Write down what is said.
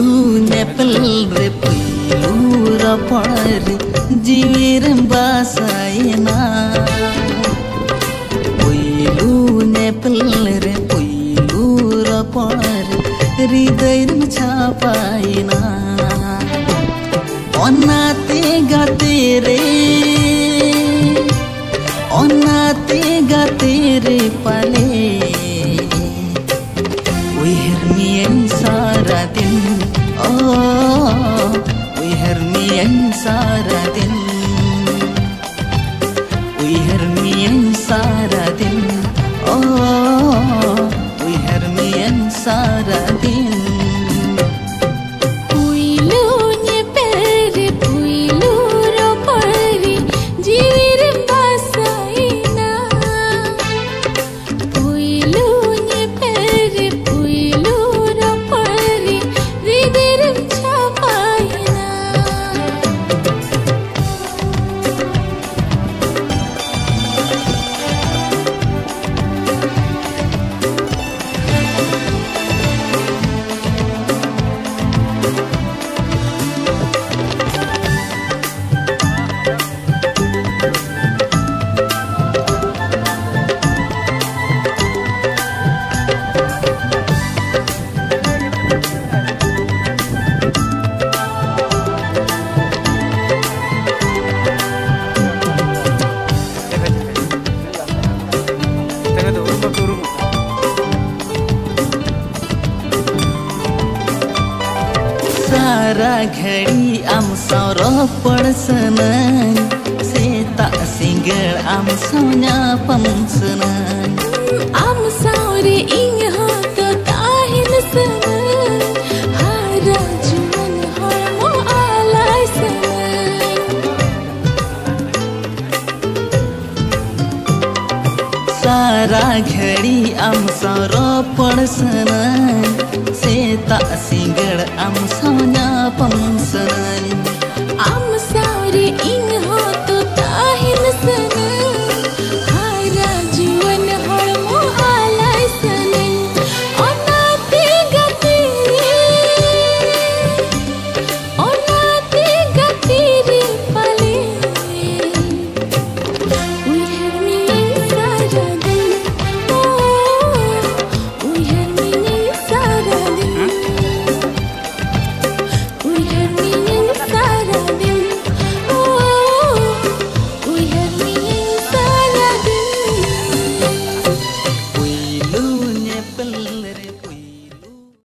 ನೆಪಲ್ ರೇ ಪೂರ ಪೊಳರಿ ಜೀವೇರ ಬಾಸಾಯನ ಪೊಯ್ಲು ನೆಪಲ್ ರೇ ಪೊಯ್ಲೂರ ಪೊಳರಿ ಹೃದಯ ಛಾಪಾಯನ ಒನ್ನಾತೆ ಗತೆ ರೇ ಒನ್ನಾತೆ ಗತೆ ರೇ ಪಲೆ சாரதின். உயர்மியன் சாரதின். ஓ உயர்மியன் சாரதின். सारा घड़ी आम सौर पड़सन से सिंगर आम सोना पमसना राघडी आमसाव पडसन सेता सिंगड आमसाव ना पंसन